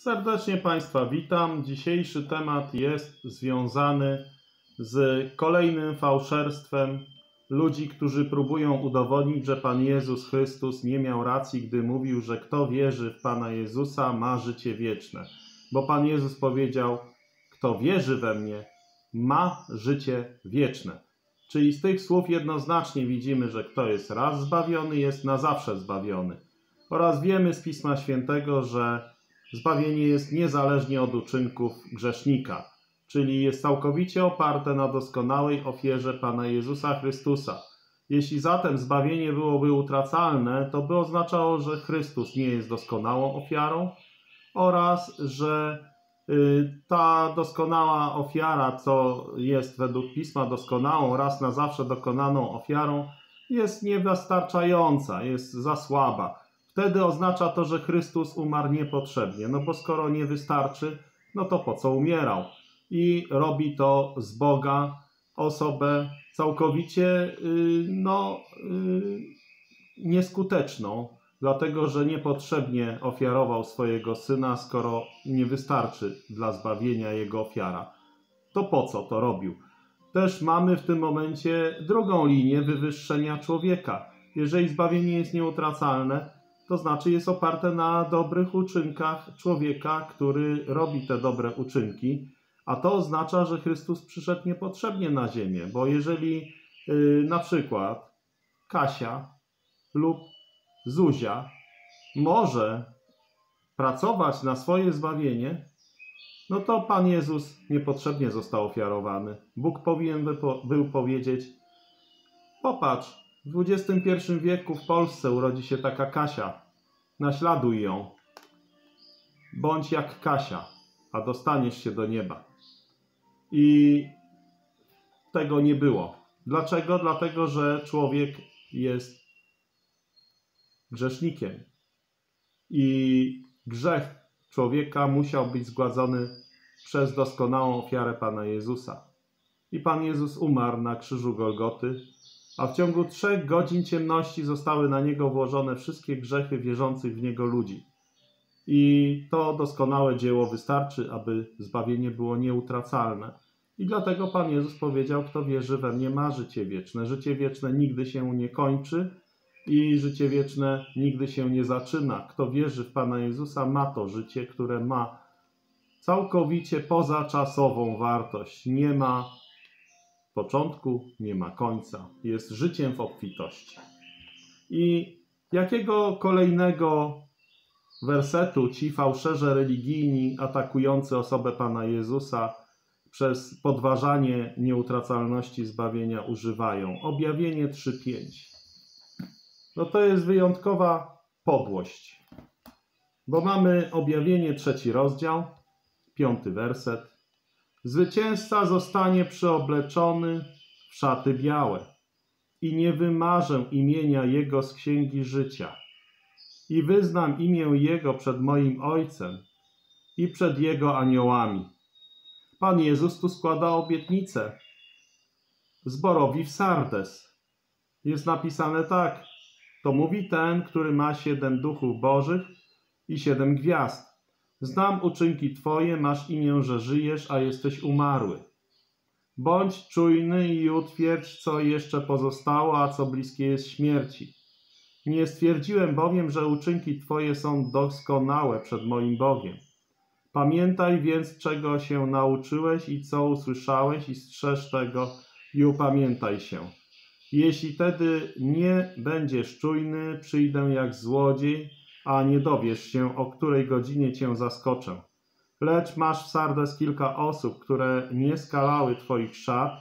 Serdecznie Państwa witam. Dzisiejszy temat jest związany z kolejnym fałszerstwem ludzi, którzy próbują udowodnić, że Pan Jezus Chrystus nie miał racji, gdy mówił, że kto wierzy w Pana Jezusa ma życie wieczne. Bo Pan Jezus powiedział, kto wierzy we mnie ma życie wieczne. Czyli z tych słów jednoznacznie widzimy, że kto jest raz zbawiony, jest na zawsze zbawiony. Oraz wiemy z Pisma Świętego, że Zbawienie jest niezależnie od uczynków grzesznika, czyli jest całkowicie oparte na doskonałej ofierze Pana Jezusa Chrystusa. Jeśli zatem zbawienie byłoby utracalne, to by oznaczało, że Chrystus nie jest doskonałą ofiarą oraz, że y, ta doskonała ofiara, co jest według Pisma doskonałą, raz na zawsze dokonaną ofiarą, jest niewystarczająca, jest za słaba wtedy oznacza to, że Chrystus umarł niepotrzebnie. No bo skoro nie wystarczy, no to po co umierał? I robi to z Boga osobę całkowicie y, no, y, nieskuteczną, dlatego że niepotrzebnie ofiarował swojego syna, skoro nie wystarczy dla zbawienia jego ofiara. To po co to robił? Też mamy w tym momencie drugą linię wywyższenia człowieka. Jeżeli zbawienie jest nieutracalne, to znaczy jest oparte na dobrych uczynkach człowieka, który robi te dobre uczynki, a to oznacza, że Chrystus przyszedł niepotrzebnie na ziemię, bo jeżeli yy, na przykład Kasia lub Zuzia może pracować na swoje zbawienie, no to Pan Jezus niepotrzebnie został ofiarowany. Bóg powinien by po, był powiedzieć: Popatrz, w XXI wieku w Polsce urodzi się taka Kasia. Naśladuj ją. Bądź jak Kasia, a dostaniesz się do nieba. I tego nie było. Dlaczego? Dlatego, że człowiek jest grzesznikiem. I grzech człowieka musiał być zgładzony przez doskonałą ofiarę Pana Jezusa. I Pan Jezus umarł na krzyżu Golgoty a w ciągu trzech godzin ciemności zostały na niego włożone wszystkie grzechy wierzących w niego ludzi. I to doskonałe dzieło wystarczy, aby zbawienie było nieutracalne. I dlatego Pan Jezus powiedział: Kto wierzy we mnie, ma życie wieczne. Życie wieczne nigdy się nie kończy i życie wieczne nigdy się nie zaczyna. Kto wierzy w Pana Jezusa, ma to życie, które ma całkowicie pozaczasową wartość. Nie ma początku, nie ma końca. Jest życiem w obfitości. I jakiego kolejnego wersetu ci fałszerze religijni atakujący osobę Pana Jezusa przez podważanie nieutracalności zbawienia używają? Objawienie 3:5. No to jest wyjątkowa podłość. Bo mamy objawienie trzeci rozdział, piąty werset. Zwycięzca zostanie przeobleczony w szaty białe i nie wymarzę imienia Jego z księgi życia i wyznam imię Jego przed moim Ojcem i przed Jego aniołami. Pan Jezus tu składa obietnicę zborowi w Sardes. Jest napisane tak, to mówi ten, który ma siedem duchów bożych i siedem gwiazd Znam uczynki Twoje, masz imię, że żyjesz, a jesteś umarły. Bądź czujny i utwierdź, co jeszcze pozostało, a co bliskie jest śmierci. Nie stwierdziłem bowiem, że uczynki Twoje są doskonałe przed moim Bogiem. Pamiętaj więc, czego się nauczyłeś i co usłyszałeś, i strzeż tego i upamiętaj się. Jeśli tedy nie będziesz czujny, przyjdę jak złodziej, a nie dowiesz się, o której godzinie cię zaskoczę. Lecz masz w Sardes kilka osób, które nie skalały twoich szat,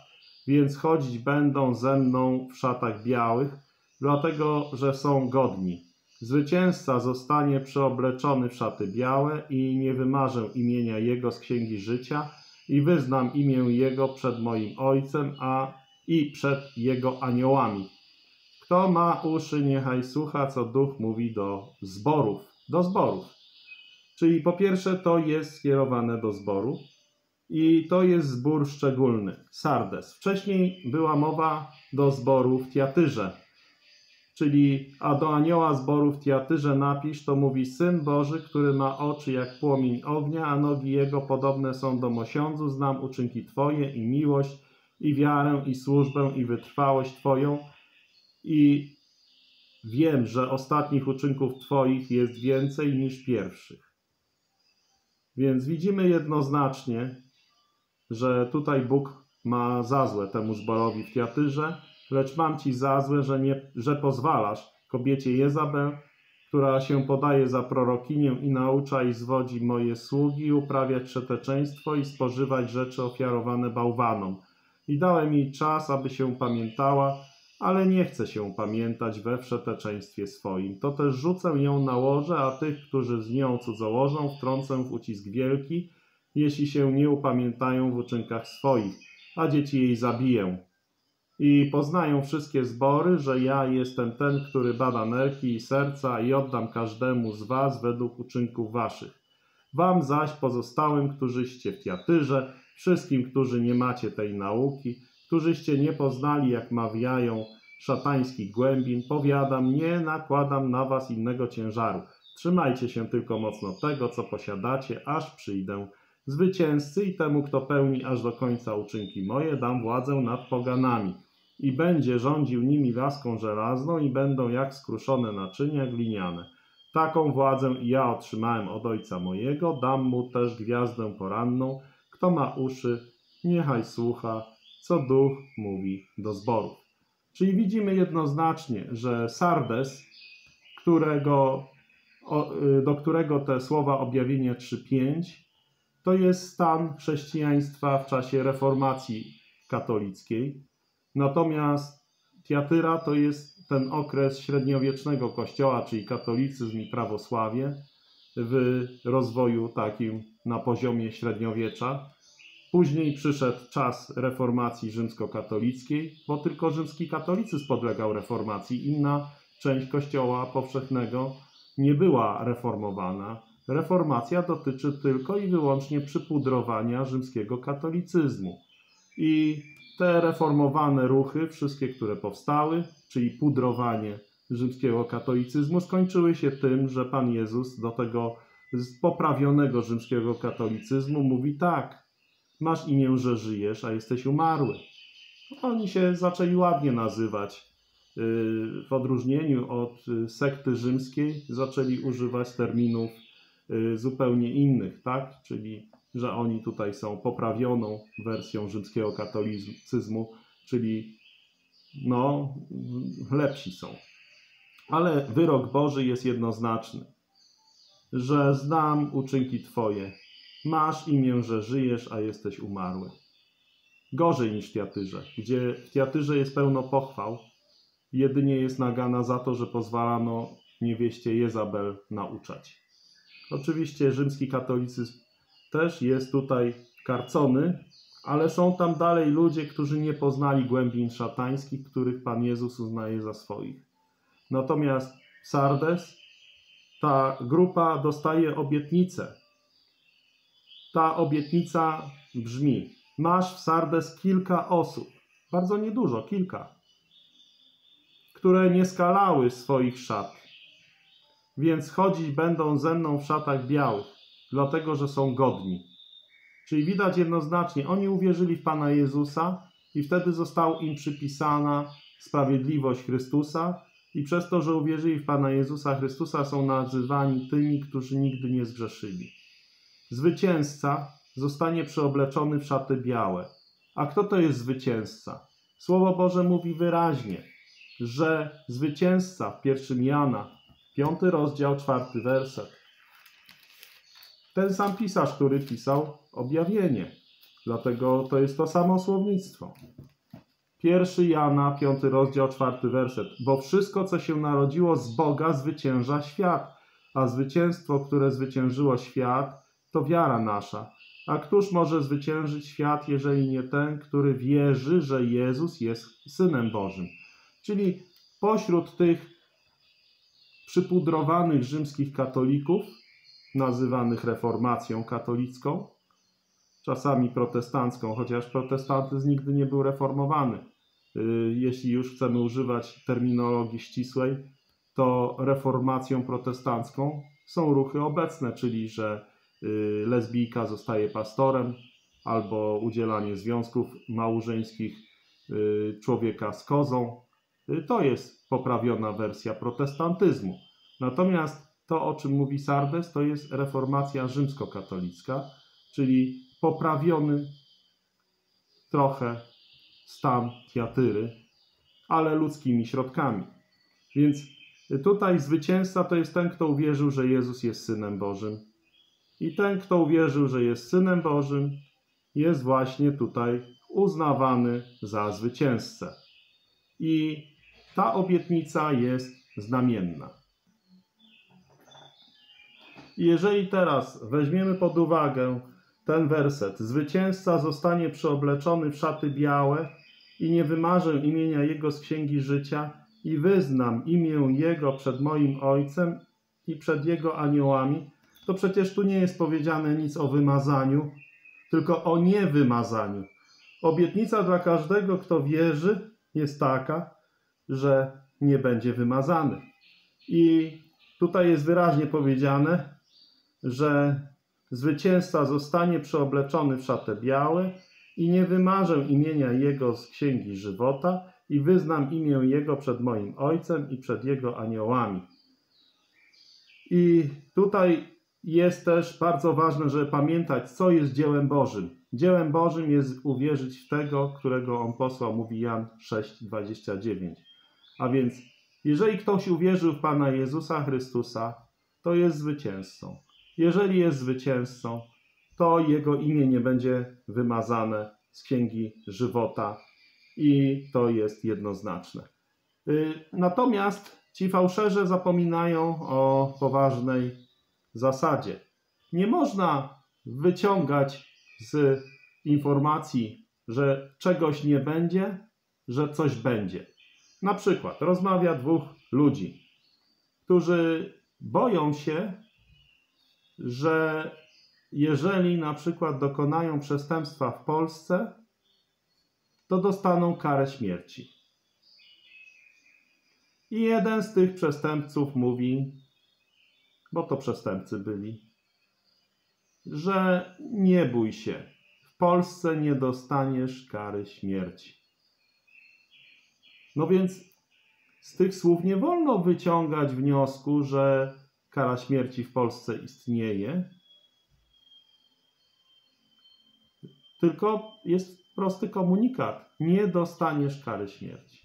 więc chodzić będą ze mną w szatach białych, dlatego że są godni. Zwycięzca zostanie przeobleczony w szaty białe i nie wymarzę imienia Jego z Księgi Życia i wyznam imię Jego przed moim Ojcem a i przed Jego aniołami. Kto ma uszy, niechaj słucha, co duch mówi do zborów. Do zborów. Czyli po pierwsze, to jest skierowane do zboru i to jest zbór szczególny, Sardes. Wcześniej była mowa do zboru w Tiatyrze, Czyli, a do anioła zboru w Tiatyrze napisz, to mówi Syn Boży, który ma oczy jak płomień ognia, a nogi jego podobne są do mosiądzu. Znam uczynki Twoje i miłość, i wiarę, i służbę, i wytrwałość Twoją. I wiem, że ostatnich uczynków Twoich jest więcej niż pierwszych. Więc widzimy jednoznacznie, że tutaj Bóg ma za złe temu zborowi w Tiatyrze, lecz mam ci za złe, że, nie, że pozwalasz kobiecie Jezabel, która się podaje za prorokinię i naucza i zwodzi moje sługi, uprawiać przeteczeństwo i spożywać rzeczy ofiarowane bałwanom. I dałem jej czas, aby się pamiętała, ale nie chce się pamiętać we wszeteczeństwie swoim. To też rzucę ją na łoże, a tych, którzy z nią cudzołożą, wtrącę w ucisk wielki, jeśli się nie upamiętają w uczynkach swoich, a dzieci jej zabiję i poznają wszystkie zbory, że ja jestem ten, który bada nerki i serca i oddam każdemu z was według uczynków waszych. Wam zaś pozostałym, którzyście w Tiatyrze, wszystkim, którzy nie macie tej nauki, którzyście nie poznali, jak mawiają szatańskich głębin, powiadam, nie nakładam na was innego ciężaru. Trzymajcie się tylko mocno tego, co posiadacie, aż przyjdę. Zwycięzcy i temu, kto pełni aż do końca uczynki moje, dam władzę nad poganami i będzie rządził nimi laską żelazną i będą jak skruszone naczynia gliniane. Taką władzę ja otrzymałem od ojca mojego, dam mu też gwiazdę poranną. Kto ma uszy, niechaj słucha, co duch mówi do zborów. Czyli widzimy jednoznacznie, że Sardes, którego, y, do którego te słowa objawienia 3.5, to jest stan chrześcijaństwa w czasie reformacji katolickiej, Natomiast Tiatyra to jest ten okres średniowiecznego kościoła, czyli katolicyzm i prawosławie w rozwoju takim na poziomie średniowiecza. Później przyszedł czas reformacji rzymskokatolickiej, bo tylko rzymski katolicyzm podlegał reformacji. Inna część kościoła powszechnego nie była reformowana. Reformacja dotyczy tylko i wyłącznie przypudrowania rzymskiego katolicyzmu. I te reformowane ruchy, wszystkie, które powstały, czyli pudrowanie rzymskiego katolicyzmu, skończyły się tym, że Pan Jezus do tego poprawionego rzymskiego katolicyzmu mówi tak, masz imię, że żyjesz, a jesteś umarły. Oni się zaczęli ładnie nazywać. Y, w odróżnieniu od y, sekty rzymskiej zaczęli używać terminów y, zupełnie innych, tak? Czyli że oni tutaj są poprawioną wersją rzymskiego katolicyzmu, czyli no, lepsi są. Ale wyrok Boży jest jednoznaczny, że znam uczynki Twoje, masz imię, że żyjesz, a jesteś umarły. Gorzej niż w Tiatyrze, gdzie w Tiatyrze jest pełno pochwał, jedynie jest nagana za to, że pozwalano niewieście Jezabel nauczać. Oczywiście rzymski katolicyzm też jest tutaj karcony, ale są tam dalej ludzie, którzy nie poznali głębin szatańskich, których Pan Jezus uznaje za swoich. Natomiast Sardes, ta grupa dostaje obietnicę. Ta obietnica brzmi: Masz w Sardes kilka osób, bardzo niedużo, kilka, które nie skalały swoich szat, więc chodzić będą ze mną w szatach białych dlatego że są godni. Czyli widać jednoznacznie, oni uwierzyli w Pana Jezusa i wtedy została im przypisana sprawiedliwość Chrystusa i przez to, że uwierzyli w Pana Jezusa Chrystusa są nazywani tymi, którzy nigdy nie zgrzeszyli. Zwycięzca zostanie przeobleczony w szaty białe. A kto to jest zwycięzca? Słowo Boże mówi wyraźnie, że zwycięzca w pierwszym Jana, piąty rozdział, czwarty werset, ten sam pisarz, który pisał objawienie. Dlatego to jest to samo słownictwo. Pierwszy Jana, piąty rozdział, czwarty werset. Bo wszystko, co się narodziło z Boga, zwycięża świat, a zwycięstwo, które zwyciężyło świat, to wiara nasza. A któż może zwyciężyć świat, jeżeli nie ten, który wierzy, że Jezus jest Synem Bożym? Czyli pośród tych przypudrowanych rzymskich katolików nazywanych reformacją katolicką, czasami protestancką, chociaż protestantyzm nigdy nie był reformowany. y, jeśli już chcemy używać terminologii ścisłej, to reformacją protestancką są ruchy obecne, czyli że lesbijka zostaje pastorem, albo udzielanie związków małżeńskich y, człowieka z kozą. To jest poprawiona wersja protestantyzmu. Natomiast to, o czym mówi Sardes, to jest reformacja rzymskokatolicka, czyli poprawiony trochę stan Tiatyry, ale ludzkimi środkami. Więc tutaj zwycięzca to jest ten, kto uwierzył, że Jezus jest Synem Bożym. I ten, kto uwierzył, że jest Synem Bożym, jest właśnie tutaj uznawany za zwycięzcę. I ta obietnica jest znamienna. Jeżeli teraz weźmiemy pod uwagę ten werset, zwycięzca zostanie przeobleczony w szaty białe i nie wymarzę imienia Jego z księgi życia i wyznam imię Jego przed moim Ojcem i przed Jego aniołami, to przecież tu nie jest powiedziane nic o wymazaniu, tylko o niewymazaniu. Obietnica dla każdego, kto wierzy, jest taka, że nie będzie wymazany. I tutaj jest wyraźnie powiedziane, że zwycięzca zostanie przeobleczony w szatę białe i nie wymarzę imienia Jego z księgi żywota i wyznam imię Jego przed moim Ojcem i przed Jego aniołami. I tutaj jest też bardzo ważne, żeby pamiętać, co jest dziełem Bożym. Dziełem Bożym jest uwierzyć w tego, którego On posłał, mówi Jan 6,29. A więc, jeżeli ktoś uwierzył w Pana Jezusa Chrystusa, to jest zwycięzcą. Jeżeli jest zwycięzcą, to jego imię nie będzie wymazane z księgi żywota i to jest jednoznaczne. Y, natomiast ci fałszerze zapominają o poważnej zasadzie. Nie można wyciągać z informacji, że czegoś nie będzie, że coś będzie. Na przykład rozmawia dwóch ludzi, którzy boją się że jeżeli na przykład dokonają przestępstwa w Polsce, to dostaną karę śmierci. I jeden z tych przestępców mówi, bo to przestępcy byli, że nie bój się, w Polsce nie dostaniesz kary śmierci. No więc z tych słów nie wolno wyciągać wniosku, że kara śmierci w Polsce istnieje, tylko jest prosty komunikat: nie dostaniesz kary śmierci.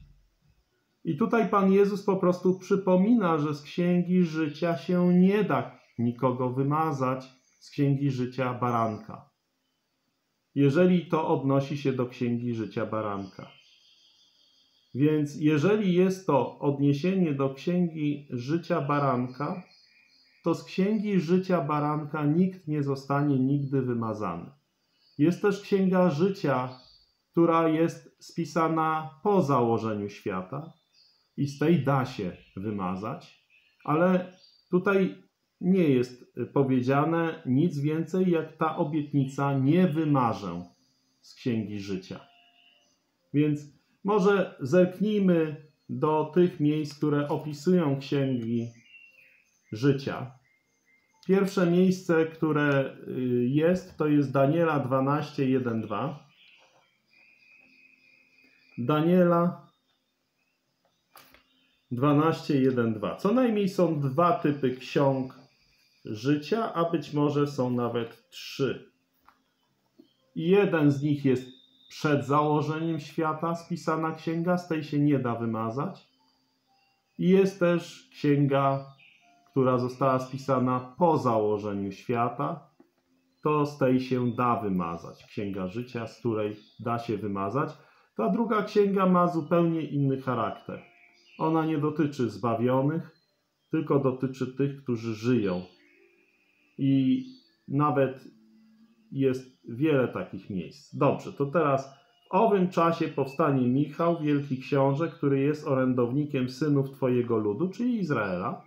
I tutaj Pan Jezus po prostu przypomina, że z księgi życia się nie da nikogo wymazać z księgi życia baranka. Jeżeli to odnosi się do księgi życia baranka. Więc jeżeli jest to odniesienie do księgi życia baranka, to z księgi życia baranka nikt nie zostanie nigdy wymazany. Jest też księga życia, która jest spisana po założeniu świata i z tej da się wymazać, ale tutaj nie jest powiedziane nic więcej jak ta obietnica nie wymarzę z księgi życia. Więc może zerknijmy do tych miejsc, które opisują księgi życia. Pierwsze miejsce, które y, jest, to jest Daniela 12, 1, 2. Daniela 12, 1, 2. Co najmniej są dwa typy ksiąg życia, a być może są nawet trzy. Jeden z nich jest przed założeniem świata spisana księga, z tej się nie da wymazać. I jest też księga która została spisana po założeniu świata, to z tej się da wymazać. Księga Życia, z której da się wymazać. Ta druga księga ma zupełnie inny charakter. Ona nie dotyczy zbawionych, tylko dotyczy tych, którzy żyją. I nawet jest wiele takich miejsc. Dobrze, to teraz w owym czasie powstanie Michał, wielki książę, który jest orędownikiem synów Twojego ludu, czyli Izraela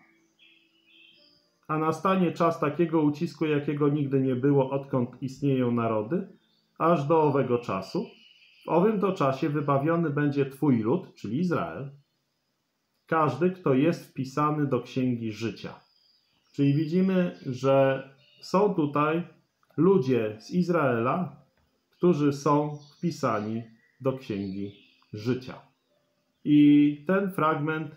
a nastanie czas takiego ucisku, jakiego nigdy nie było, odkąd istnieją narody, aż do owego czasu. W owym to czasie wybawiony będzie Twój lud, czyli Izrael, każdy, kto jest wpisany do księgi życia. Czyli widzimy, że są tutaj ludzie z Izraela, którzy są wpisani do księgi życia. I ten fragment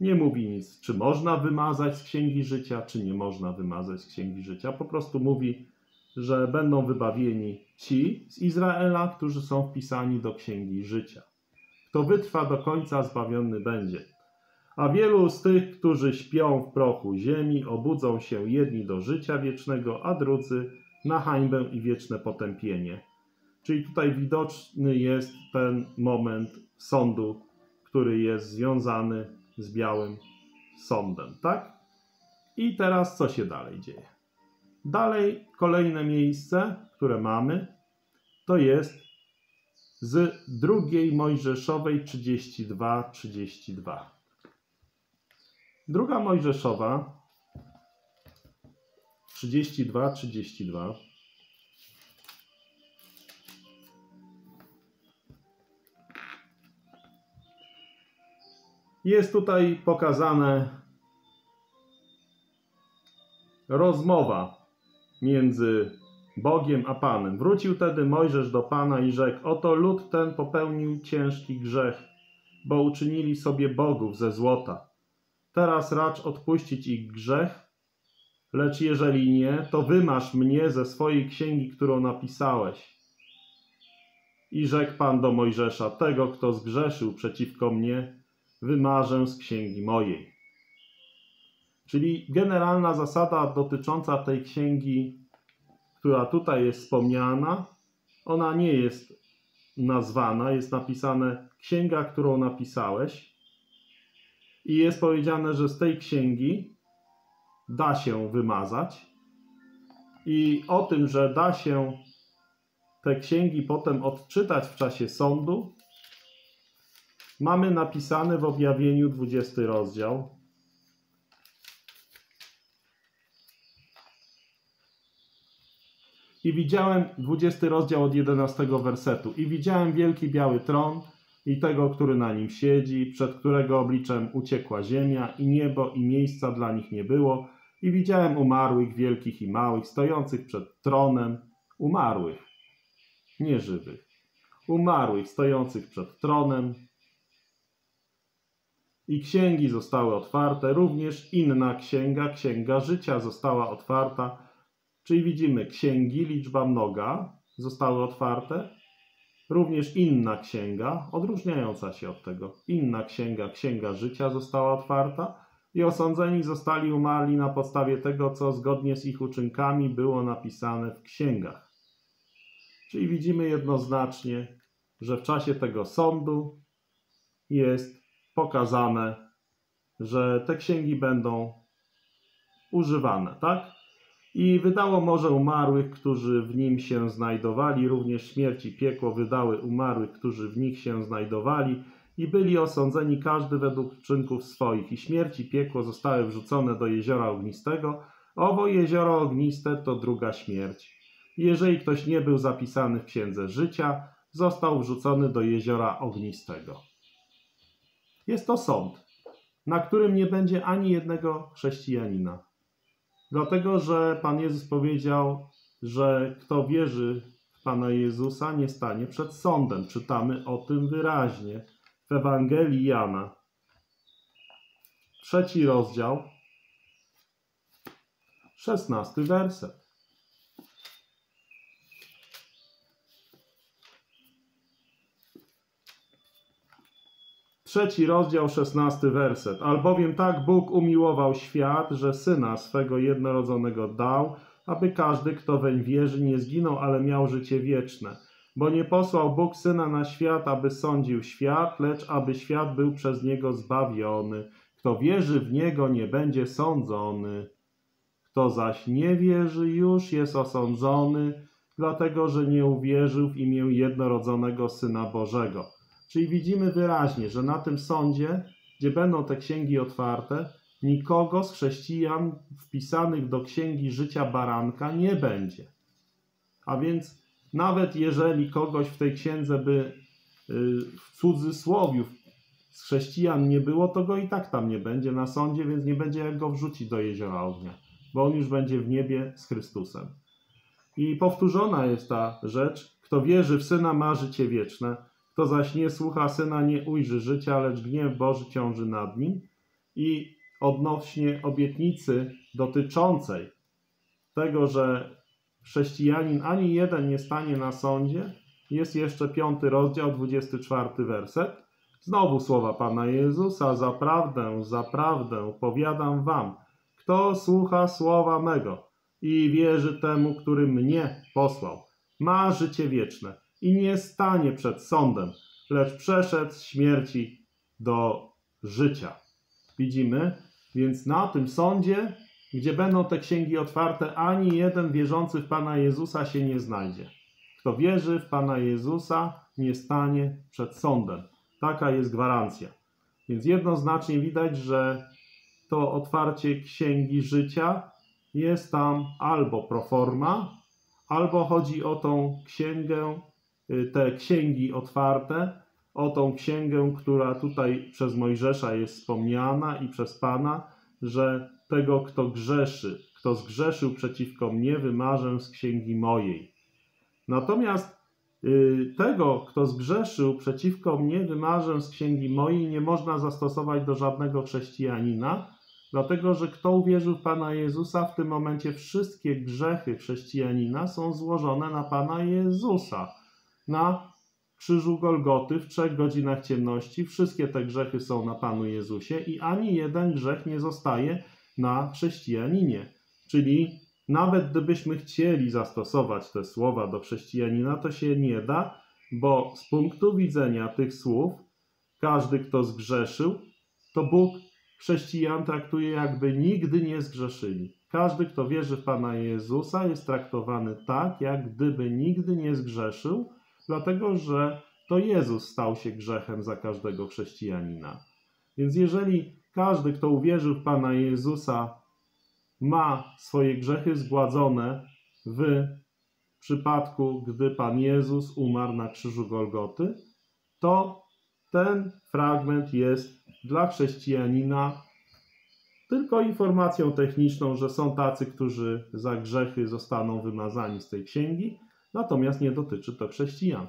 nie mówi nic, czy można wymazać z księgi życia, czy nie można wymazać z księgi życia. Po prostu mówi, że będą wybawieni ci z Izraela, którzy są wpisani do księgi życia. Kto wytrwa do końca, zbawiony będzie. A wielu z tych, którzy śpią w prochu ziemi, obudzą się jedni do życia wiecznego, a drudzy na hańbę i wieczne potępienie. Czyli tutaj widoczny jest ten moment sądu, który jest związany z białym sądem, tak? I teraz co się dalej dzieje? Dalej kolejne miejsce, które mamy, to jest z drugiej Mojżeszowej 32, 32. Druga Mojżeszowa 32, 32. Jest tutaj pokazane rozmowa między Bogiem a Panem. Wrócił tedy Mojżesz do Pana i rzekł: Oto lud ten popełnił ciężki grzech, bo uczynili sobie bogów ze złota. Teraz racz odpuścić ich grzech, lecz jeżeli nie, to wymasz mnie ze swojej księgi, którą napisałeś. I rzekł Pan do Mojżesza: Tego, kto zgrzeszył przeciwko mnie, wymarzę z księgi mojej. Czyli generalna zasada dotycząca tej księgi, która tutaj jest wspomniana, ona nie jest nazwana, jest napisane księga, którą napisałeś. I jest powiedziane, że z tej księgi da się wymazać. I o tym, że da się te księgi potem odczytać w czasie sądu, mamy napisane w objawieniu 20 rozdział. I widziałem 20 rozdział od 11 wersetu. I widziałem wielki biały tron i tego, który na nim siedzi, przed którego obliczem uciekła ziemia i niebo i miejsca dla nich nie było. I widziałem umarłych, wielkich i małych, stojących przed tronem, umarłych, nieżywych, umarłych, stojących przed tronem, i księgi zostały otwarte, również inna księga, księga życia została otwarta, czyli widzimy księgi, liczba mnoga zostały otwarte, również inna księga, odróżniająca się od tego, inna księga, księga życia została otwarta i osądzeni zostali umarli na podstawie tego, co zgodnie z ich uczynkami było napisane w księgach. Czyli widzimy jednoznacznie, że w czasie tego sądu jest pokazane, że te księgi będą używane, tak? I wydało morze umarłych, którzy w nim się znajdowali, również śmierć i piekło wydały umarłych, którzy w nich się znajdowali, i byli osądzeni każdy według czynków swoich. I śmierć i piekło zostały wrzucone do jeziora ognistego. Owo jezioro ogniste to druga śmierć. Jeżeli ktoś nie był zapisany w księdze życia, został wrzucony do jeziora ognistego. Jest to sąd, na którym nie będzie ani jednego chrześcijanina. Dlatego, że Pan Jezus powiedział, że kto wierzy w Pana Jezusa, nie stanie przed sądem. Czytamy o tym wyraźnie w Ewangelii Jana. Trzeci rozdział, szesnasty werset. Trzeci rozdział, szesnasty werset. Albowiem tak Bóg umiłował świat, że Syna swego jednorodzonego dał, aby każdy, kto weń wierzy, nie zginął, ale miał życie wieczne. Bo nie posłał Bóg Syna na świat, aby sądził świat, lecz aby świat był przez Niego zbawiony. Kto wierzy w Niego, nie będzie sądzony. Kto zaś nie wierzy, już jest osądzony, dlatego że nie uwierzył w imię jednorodzonego Syna Bożego. Czyli widzimy wyraźnie, że na tym sądzie, gdzie będą te księgi otwarte, nikogo z chrześcijan wpisanych do księgi życia baranka nie będzie. A więc nawet jeżeli kogoś w tej księdze by y, w cudzysłowiu z chrześcijan nie było, to go i tak tam nie będzie na sądzie, więc nie będzie jak go wrzucić do jeziora ognia, bo on już będzie w niebie z Chrystusem. I powtórzona jest ta rzecz, kto wierzy w Syna ma życie wieczne, kto zaś nie słucha Syna nie ujrzy życia, lecz gniew Boży ciąży nad nim. I odnośnie obietnicy dotyczącej tego, że chrześcijanin ani jeden nie stanie na sądzie, jest jeszcze piąty rozdział, 24 werset. Znowu słowa Pana Jezusa, zaprawdę, zaprawdę, powiadam wam, kto słucha słowa mego i wierzy temu, który mnie posłał, ma życie wieczne i nie stanie przed sądem, lecz przeszedł z śmierci do życia. Widzimy, więc na tym sądzie, gdzie będą te księgi otwarte, ani jeden wierzący w Pana Jezusa się nie znajdzie. Kto wierzy w Pana Jezusa, nie stanie przed sądem. Taka jest gwarancja. Więc jednoznacznie widać, że to otwarcie księgi życia jest tam albo proforma, albo chodzi o tą księgę, te księgi otwarte, o tą księgę, która tutaj przez Mojżesza jest wspomniana i przez Pana, że tego, kto grzeszy, kto zgrzeszył przeciwko mnie, wymarzę z księgi mojej. Natomiast y, tego, kto zgrzeszył przeciwko mnie, wymarzę z księgi mojej, nie można zastosować do żadnego chrześcijanina, dlatego że kto uwierzył w Pana Jezusa, w tym momencie wszystkie grzechy chrześcijanina są złożone na Pana Jezusa, na krzyżu Golgoty w trzech godzinach ciemności. Wszystkie te grzechy są na Panu Jezusie i ani jeden grzech nie zostaje na chrześcijaninie. Czyli nawet gdybyśmy chcieli zastosować te słowa do chrześcijanina, to się nie da, bo z punktu widzenia tych słów, każdy, kto zgrzeszył, to Bóg chrześcijan traktuje jakby nigdy nie zgrzeszyli. Każdy, kto wierzy w Pana Jezusa, jest traktowany tak, jak gdyby nigdy nie zgrzeszył, dlatego że to Jezus stał się grzechem za każdego chrześcijanina. Więc jeżeli każdy, kto uwierzył w Pana Jezusa, ma swoje grzechy zgładzone w przypadku, gdy Pan Jezus umarł na krzyżu Golgoty, to ten fragment jest dla chrześcijanina tylko informacją techniczną, że są tacy, którzy za grzechy zostaną wymazani z tej księgi, natomiast nie dotyczy to chrześcijan.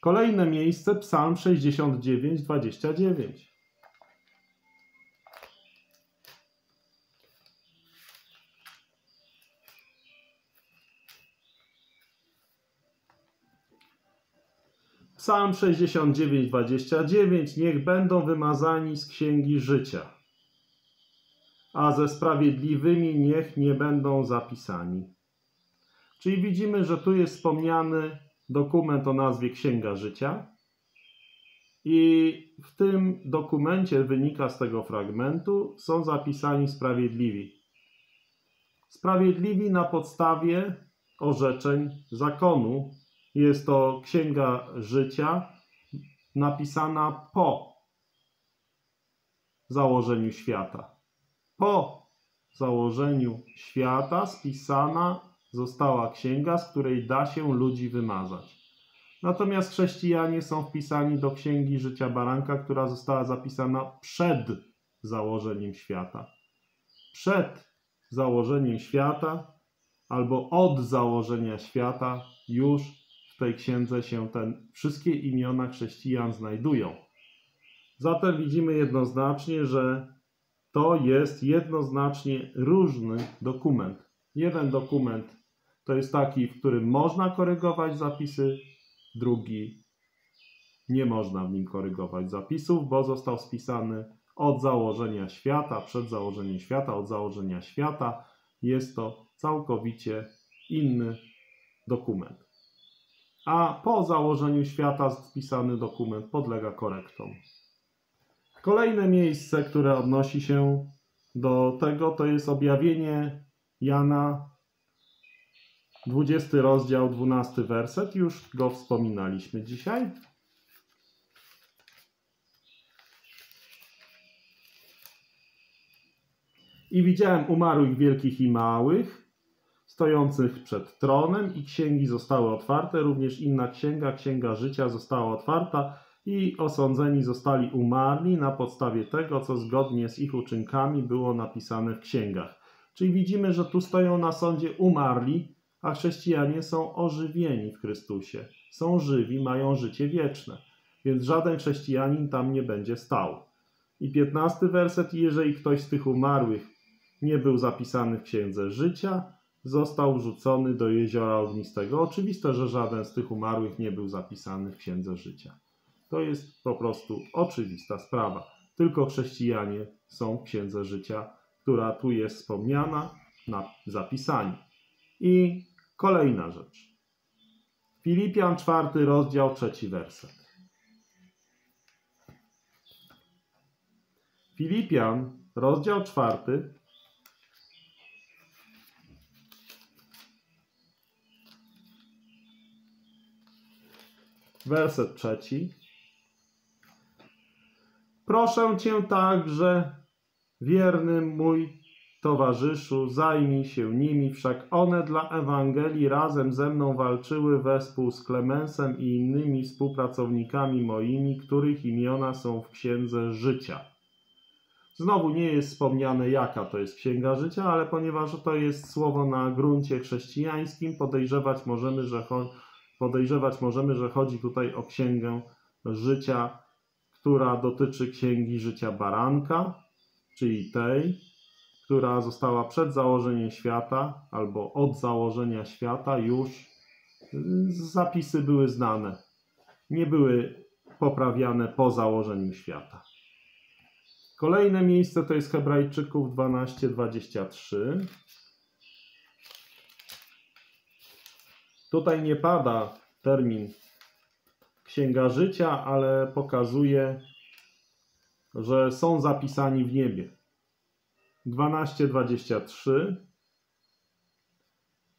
Kolejne miejsce, Psalm 69, 29. Psalm 69, 29. Niech będą wymazani z księgi życia, a ze sprawiedliwymi niech nie będą zapisani. Czyli widzimy, że tu jest wspomniany dokument o nazwie Księga Życia. I w tym dokumencie wynika z tego fragmentu, są zapisani sprawiedliwi. Sprawiedliwi na podstawie orzeczeń zakonu. Jest to Księga Życia napisana po założeniu świata. Po założeniu świata spisana została księga, z której da się ludzi wymazać. Natomiast chrześcijanie są wpisani do księgi życia baranka, która została zapisana przed założeniem świata. Przed założeniem świata albo od założenia świata już w tej księdze się ten, wszystkie imiona chrześcijan znajdują. Zatem widzimy jednoznacznie, że to jest jednoznacznie różny dokument. Jeden dokument to jest taki, w którym można korygować zapisy, drugi nie można w nim korygować zapisów, bo został spisany od założenia świata, przed założeniem świata, od założenia świata. Jest to całkowicie inny dokument. A po założeniu świata spisany dokument podlega korektom. Kolejne miejsce, które odnosi się do tego, to jest objawienie Jana 20 rozdział, 12 werset, już go wspominaliśmy dzisiaj. I widziałem umarłych wielkich i małych, stojących przed tronem i księgi zostały otwarte, również inna księga, księga życia została otwarta i osądzeni zostali umarli na podstawie tego, co zgodnie z ich uczynkami było napisane w księgach. Czyli widzimy, że tu stoją na sądzie umarli, a chrześcijanie są ożywieni w Chrystusie. Są żywi, mają życie wieczne, więc żaden chrześcijanin tam nie będzie stał. I piętnasty werset, jeżeli ktoś z tych umarłych nie był zapisany w księdze życia, został wrzucony do jeziora ognistego. Oczywiste, że żaden z tych umarłych nie był zapisany w księdze życia. To jest po prostu oczywista sprawa. Tylko chrześcijanie są w księdze życia, która tu jest wspomniana, na zapisani. I kolejna rzecz. Filipian, czwarty rozdział, trzeci werset. Filipian, rozdział czwarty, werset trzeci. Proszę Cię także, wierny mój towarzyszu, zajmij się nimi, wszak one dla Ewangelii razem ze mną walczyły wespół z Klemensem i innymi współpracownikami moimi, których imiona są w Księdze Życia. Znowu nie jest wspomniane, jaka to jest Księga Życia, ale ponieważ to jest słowo na gruncie chrześcijańskim, podejrzewać możemy, że, podejrzewać możemy, że chodzi tutaj o Księgę Życia, która dotyczy Księgi Życia Baranka, czyli tej, która została przed założeniem świata albo od założenia świata już zapisy były znane. Nie były poprawiane po założeniu świata. Kolejne miejsce to jest Hebrajczyków 12:23. Tutaj nie pada termin Księga Życia, ale pokazuje, że są zapisani w niebie. 12:23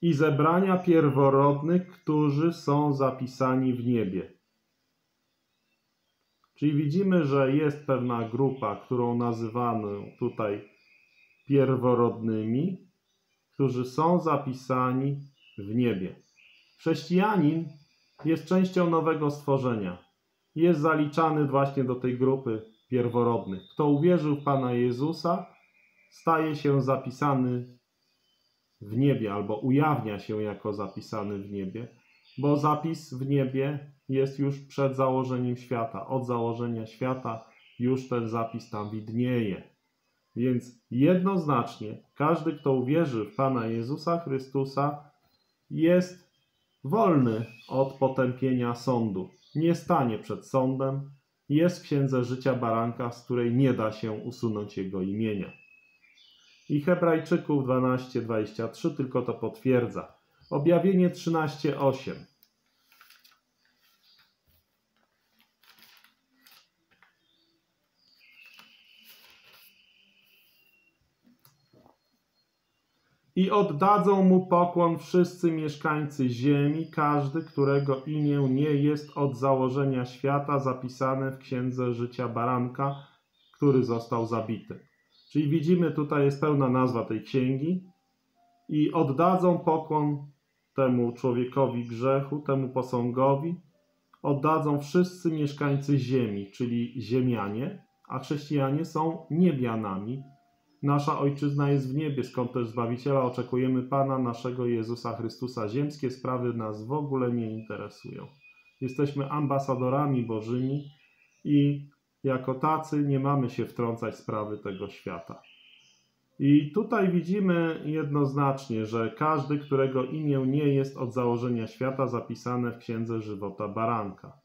i zebrania pierworodnych, którzy są zapisani w niebie. Czyli widzimy, że jest pewna grupa, którą nazywano tutaj pierworodnymi, którzy są zapisani w niebie. Chrześcijanin jest częścią nowego stworzenia. Jest zaliczany właśnie do tej grupy pierworodnych. Kto uwierzył w Pana Jezusa, staje się zapisany w niebie albo ujawnia się jako zapisany w niebie, bo zapis w niebie jest już przed założeniem świata. Od założenia świata już ten zapis tam widnieje. Więc jednoznacznie każdy, kto uwierzy w Pana Jezusa Chrystusa, jest wolny od potępienia sądu. Nie stanie przed sądem, jest w księdze życia baranka, z której nie da się usunąć jego imienia. I Hebrajczyków 12:23 tylko to potwierdza. Objawienie 13:8. I oddadzą mu pokłon wszyscy mieszkańcy ziemi, każdy, którego imię nie jest od założenia świata zapisane w księdze życia baranka, który został zabity. Czyli widzimy, tutaj jest pełna nazwa tej księgi. I oddadzą pokłon temu człowiekowi grzechu, temu posągowi, oddadzą wszyscy mieszkańcy ziemi, czyli ziemianie, a chrześcijanie są niebianami, Nasza ojczyzna jest w niebie, skąd też Zbawiciela oczekujemy Pana naszego Jezusa Chrystusa. Ziemskie sprawy nas w ogóle nie interesują. Jesteśmy ambasadorami Bożymi i jako tacy nie mamy się wtrącać w sprawy tego świata. I tutaj widzimy jednoznacznie, że każdy, którego imię nie jest od założenia świata zapisane w Księdze Żywota Baranka.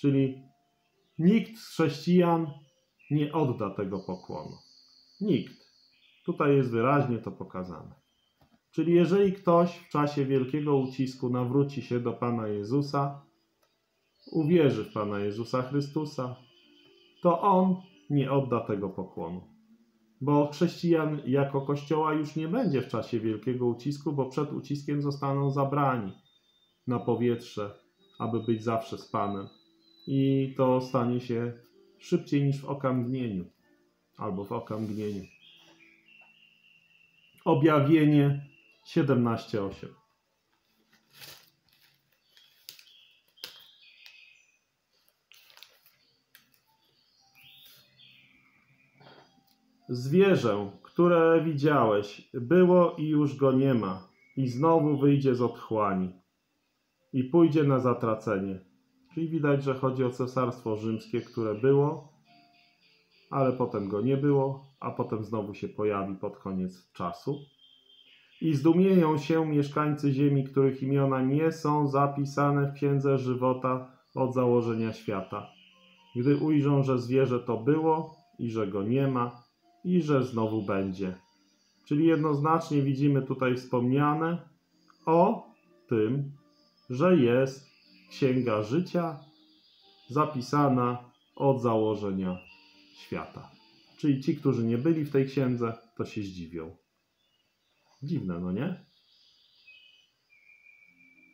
Czyli nikt z chrześcijan nie odda tego pokłonu. Nikt. Tutaj jest wyraźnie to pokazane. Czyli jeżeli ktoś w czasie wielkiego ucisku nawróci się do Pana Jezusa, uwierzy w Pana Jezusa Chrystusa, to on nie odda tego pokłonu. Bo chrześcijan jako kościoła już nie będzie w czasie wielkiego ucisku, bo przed uciskiem zostaną zabrani na powietrze, aby być zawsze z Panem. I to stanie się szybciej niż w okamgnieniu albo w okamgnieniu. Objawienie 17:8. Zwierzę, które widziałeś, było i już go nie ma, i znowu wyjdzie z otchłani i pójdzie na zatracenie. Czyli widać, że chodzi o cesarstwo rzymskie, które było, ale potem go nie było, a potem znowu się pojawi pod koniec czasu. I zdumieją się mieszkańcy ziemi, których imiona nie są zapisane w księdze żywota od założenia świata, gdy ujrzą, że zwierzę to było i że go nie ma i że znowu będzie. Czyli jednoznacznie widzimy tutaj wspomniane o tym, że jest księga życia zapisana od założenia świata. Czyli ci, którzy nie byli w tej księdze, to się zdziwią. Dziwne, no nie?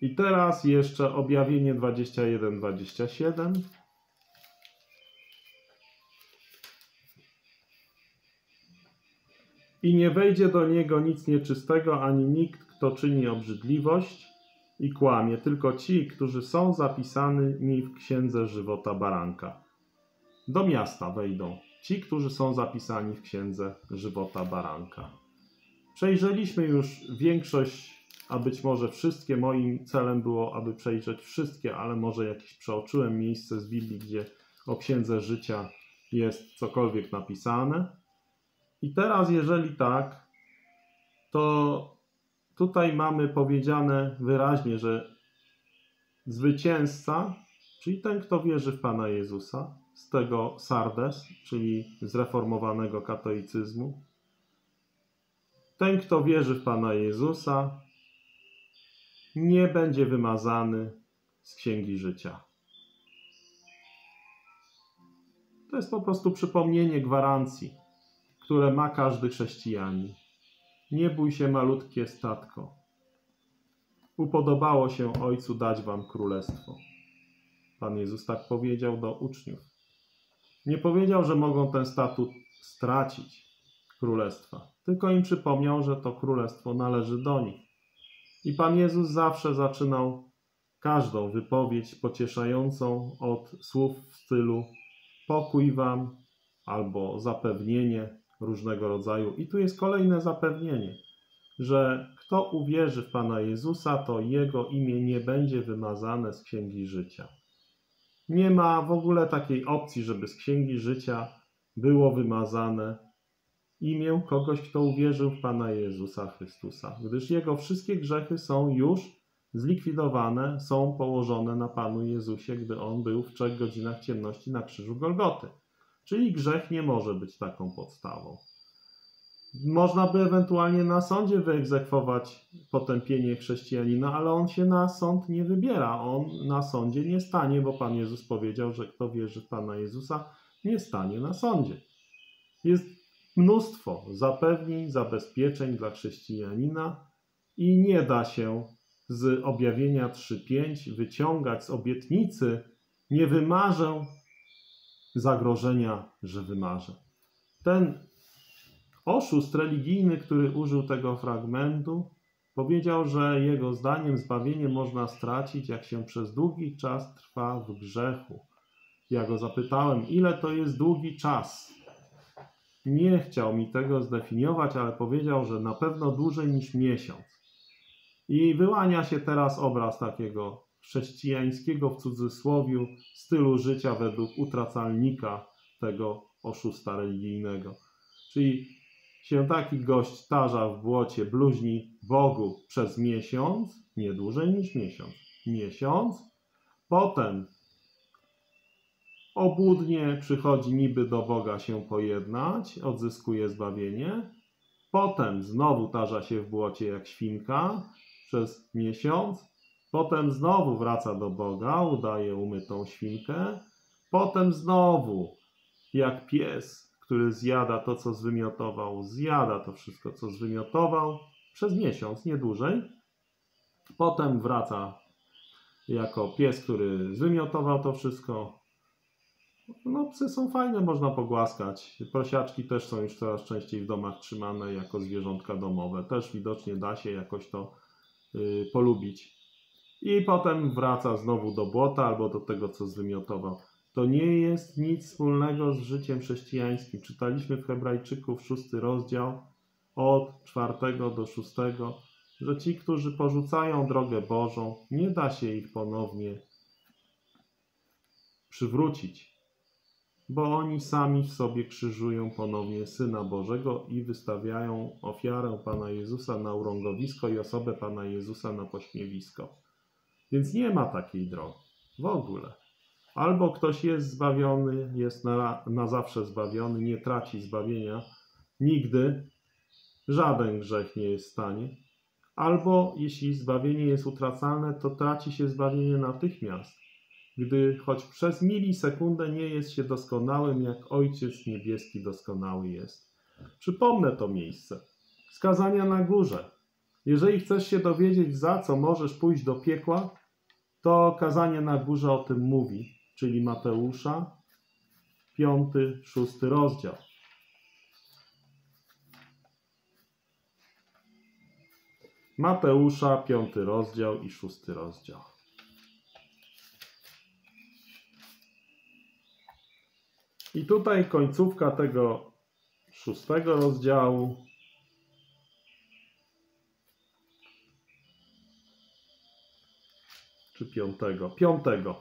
I teraz jeszcze objawienie 21-27. I nie wejdzie do niego nic nieczystego, ani nikt, kto czyni obrzydliwość i kłamie, tylko ci, którzy są zapisani w księdze żywota baranka. Do miasta wejdą ci, którzy są zapisani w księdze żywota baranka. Przejrzeliśmy już większość, a być może wszystkie. Moim celem było, aby przejrzeć wszystkie, ale może jakieś przeoczyłem miejsce z Biblii, gdzie o księdze życia jest cokolwiek napisane. I teraz, jeżeli tak, to tutaj mamy powiedziane wyraźnie, że zwycięzca, czyli ten, kto wierzy w Pana Jezusa, z tego Sardes, czyli zreformowanego katolicyzmu, ten, kto wierzy w Pana Jezusa, nie będzie wymazany z księgi życia. To jest po prostu przypomnienie gwarancji które ma każdy chrześcijanin. Nie bój się, malutkie statko. Upodobało się Ojcu dać wam królestwo. Pan Jezus tak powiedział do uczniów. Nie powiedział, że mogą ten statut stracić królestwa, tylko im przypomniał, że to królestwo należy do nich. I Pan Jezus zawsze zaczynał każdą wypowiedź pocieszającą od słów w stylu pokój wam albo zapewnienie, różnego rodzaju. I tu jest kolejne zapewnienie, że kto uwierzy w Pana Jezusa, to jego imię nie będzie wymazane z księgi życia. Nie ma w ogóle takiej opcji, żeby z księgi życia było wymazane imię kogoś, kto uwierzył w Pana Jezusa Chrystusa, gdyż jego wszystkie grzechy są już zlikwidowane, są położone na Panu Jezusie, gdy on był w trzech godzinach ciemności na krzyżu Golgoty. Czyli grzech nie może być taką podstawą. Można by ewentualnie na sądzie wyegzekwować potępienie chrześcijanina, ale on się na sąd nie wybiera. On na sądzie nie stanie, bo Pan Jezus powiedział, że kto wierzy w Pana Jezusa, nie stanie na sądzie. Jest mnóstwo zapewnień, zabezpieczeń dla chrześcijanina i nie da się z objawienia 3.5 wyciągać z obietnicy nie wymarzę zagrożenia, że wymarzę. Ten oszust religijny, który użył tego fragmentu, powiedział, że jego zdaniem zbawienie można stracić, jak się przez długi czas trwa w grzechu. Ja go zapytałem, ile to jest długi czas. Nie chciał mi tego zdefiniować, ale powiedział, że na pewno dłużej niż miesiąc. I wyłania się teraz obraz takiego chrześcijańskiego w cudzysłowiu stylu życia według utracalnika tego oszusta religijnego. Czyli się taki gość tarza w błocie, bluźni Bogu przez miesiąc, nie dłużej niż miesiąc, miesiąc, potem obłudnie przychodzi niby do Boga się pojednać, odzyskuje zbawienie, potem znowu tarza się w błocie jak świnka przez miesiąc, Potem znowu wraca do Boga, udaje umytą świnkę. Potem znowu, jak pies, który zjada to, co zwymiotował, zjada to wszystko, co zwymiotował, przez miesiąc, nie dłużej. Potem wraca jako pies, który zwymiotował to wszystko. No, psy są fajne, można pogłaskać. Prosiaczki też są już coraz częściej w domach trzymane jako zwierzątka domowe. Też widocznie da się jakoś to y, polubić. I potem wraca znowu do błota albo do tego, co zwymiotował. To nie jest nic wspólnego z życiem chrześcijańskim. Czytaliśmy w Hebrajczyków szósty rozdział od czwartego do szóstego, że ci, którzy porzucają drogę Bożą, nie da się ich ponownie przywrócić, bo oni sami w sobie krzyżują ponownie Syna Bożego i wystawiają ofiarę Pana Jezusa na urągowisko i osobę Pana Jezusa na pośmiewisko. Więc nie ma takiej drogi w ogóle. Albo ktoś jest zbawiony, jest na, na zawsze zbawiony, nie traci zbawienia nigdy, żaden grzech nie jest w stanie. Albo jeśli zbawienie jest utracalne, to traci się zbawienie natychmiast, gdy choć przez milisekundę nie jest się doskonałym, jak Ojciec Niebieski doskonały jest. Przypomnę to miejsce. Skazania na górze. Jeżeli chcesz się dowiedzieć, za co możesz pójść do piekła, to kazanie na górze o tym mówi, czyli Mateusza, piąty, szósty rozdział. Mateusza, piąty rozdział i szósty rozdział. I tutaj końcówka tego szóstego rozdziału. Czy piątego? Piątego.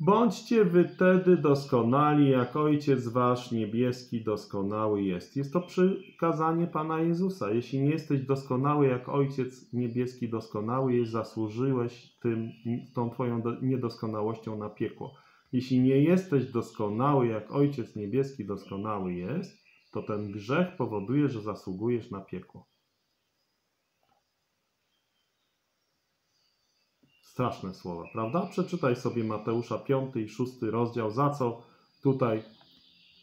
Bądźcie wy wtedy doskonali, jak Ojciec Wasz niebieski doskonały jest. Jest to przykazanie Pana Jezusa. Jeśli nie jesteś doskonały, jak Ojciec niebieski doskonały jest, zasłużyłeś tym, tą Twoją niedoskonałością na piekło. Jeśli nie jesteś doskonały, jak Ojciec niebieski doskonały jest, to ten grzech powoduje, że zasługujesz na piekło. Straszne słowa, prawda? Przeczytaj sobie Mateusza 5 i 6 rozdział, za co tutaj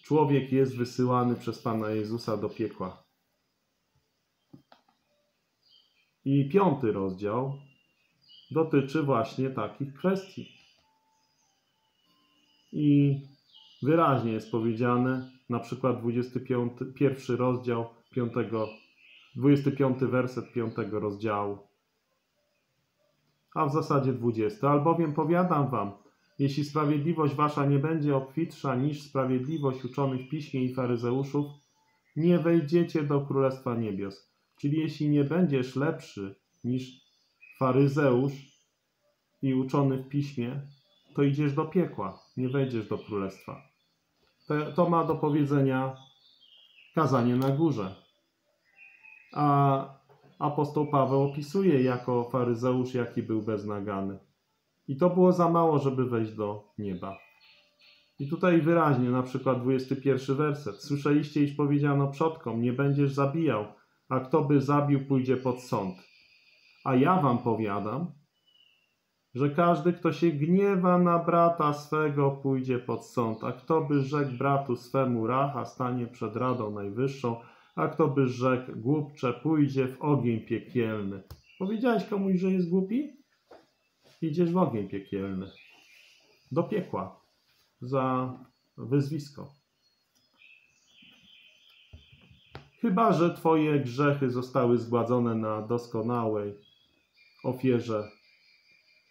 człowiek jest wysyłany przez Pana Jezusa do piekła. I piąty rozdział dotyczy właśnie takich kwestii. I wyraźnie jest powiedziane, na przykład 25, pierwszy rozdział 5, 25 werset 5 rozdziału a w zasadzie dwudziesty. Albowiem powiadam wam, jeśli sprawiedliwość wasza nie będzie obfitsza niż sprawiedliwość uczonych piśmie i faryzeuszów, nie wejdziecie do Królestwa Niebios. Czyli jeśli nie będziesz lepszy niż faryzeusz i uczony w piśmie, to idziesz do piekła, nie wejdziesz do Królestwa. To, to ma do powiedzenia kazanie na górze. A apostoł Paweł opisuje jako faryzeusz, jaki był beznagany. I to było za mało, żeby wejść do nieba. I tutaj wyraźnie, na przykład 21 werset. Słyszeliście, iż powiedziano przodkom, nie będziesz zabijał, a kto by zabił, pójdzie pod sąd. A ja wam powiadam, że każdy, kto się gniewa na brata swego, pójdzie pod sąd, a kto by rzekł bratu swemu racha, stanie przed Radą Najwyższą, a kto by rzekł, głupcze, pójdzie w ogień piekielny. Powiedziałeś komuś, że jest głupi? Idziesz w ogień piekielny. Do piekła. Za wyzwisko. Chyba, że Twoje grzechy zostały zgładzone na doskonałej ofierze,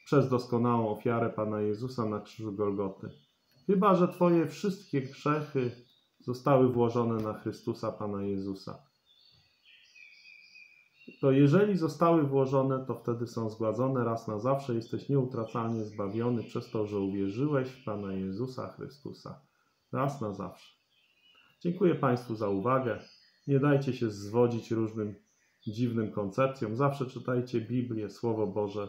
przez doskonałą ofiarę Pana Jezusa na krzyżu Golgoty. Chyba, że Twoje wszystkie grzechy zostały włożone na Chrystusa Pana Jezusa. To jeżeli zostały włożone, to wtedy są zgładzone raz na zawsze. Jesteś nieutracalnie zbawiony przez to, że uwierzyłeś w Pana Jezusa Chrystusa. Raz na zawsze. Dziękuję Państwu za uwagę. Nie dajcie się zwodzić różnym dziwnym koncepcjom. Zawsze czytajcie Biblię, Słowo Boże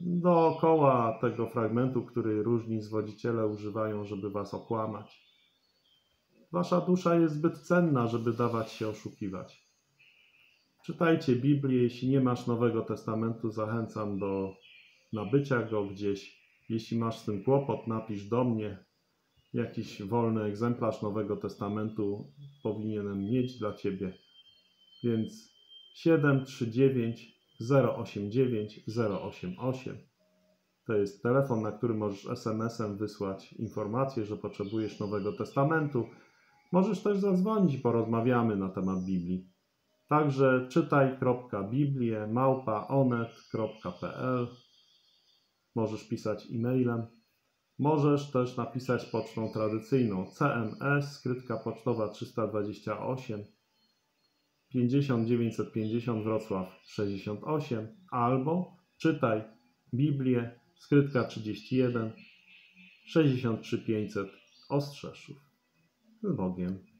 dookoła tego fragmentu, który różni zwodziciele używają, żeby Was okłamać. Wasza dusza jest zbyt cenna, żeby dawać się oszukiwać. Czytajcie Biblię. Jeśli nie masz Nowego Testamentu, zachęcam do nabycia go gdzieś. Jeśli masz z tym kłopot, napisz do mnie. Jakiś wolny egzemplarz Nowego Testamentu powinienem mieć dla Ciebie. Więc 739 089 088 To jest telefon, na który możesz SMS-em wysłać informację, że potrzebujesz Nowego Testamentu. Możesz też zadzwonić porozmawiamy na temat Biblii. Także czytaj.biblię małpaonet.pl Możesz pisać e-mailem. Możesz też napisać pocztą tradycyjną CMS, skrytka pocztowa 328 50950 Wrocław 68 albo czytaj Biblię, skrytka 31 63500 Ostrzeszów. Z Bogiem.